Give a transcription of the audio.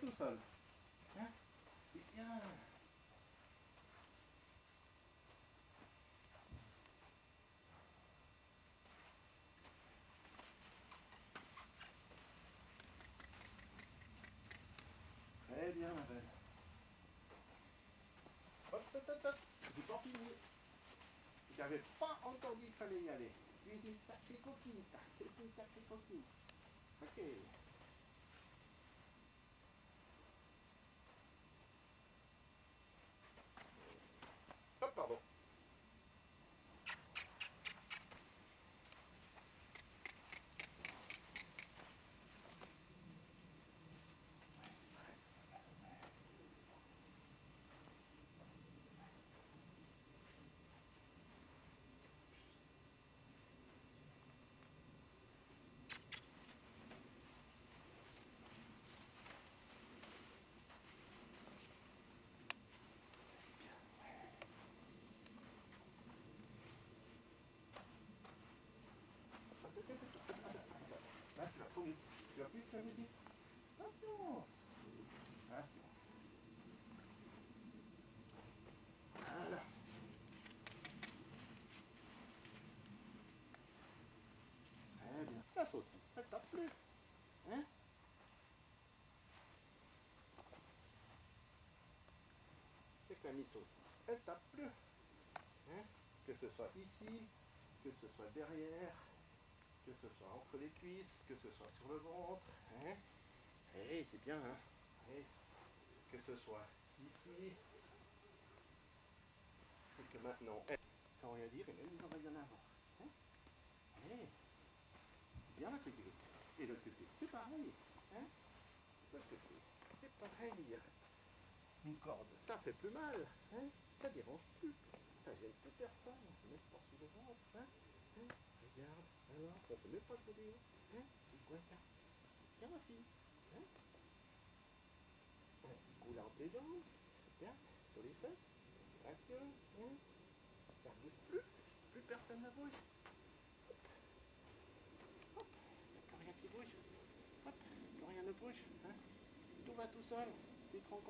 tout seul. Hein? C'est bien. Très bien, ma belle. Hop, hop, hop, hop. J'ai pas fini. J'avais pas dit qu'il fallait y aller. Es une sacrée coquine, es une sacrée coquine. Ok. La saucisse, elle. Hein mi saucisse, elle tape plus. Hein que ce soit ici, que ce soit derrière, que ce soit entre les cuisses, que ce soit sur le ventre. Hein Eh, c'est bien, hein Eh, Que ce soit ici. Et que maintenant, eh, sans rien dire, et même les oreilles en avant. Hein bien la côté. Et l'autre côté, c'est pareil. Hein L'autre côté, c'est pareil. Une corde, ça fait plus mal. Hein ça dérange plus. Ça gêne plus personne. On se met pas sous le ventre. Hein Regarde, alors, on ne met pas de vidéo. Hein C'est quoi ça? Tiens ma fille. Hein? Un petit coup là entre les jambes. Regarde, sur les fesses. C'est gracieux. Hein? Ça ne bouge plus. Plus personne ne bouge. Hop. Hop. Il n'y a plus rien qui bouge. Hop. Plus rien ne bouge. Hein? Tout va tout seul. Tu te rends compte?